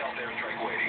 Delta Air Strike Wave.